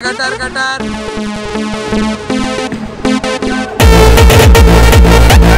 Qatar, Qatar.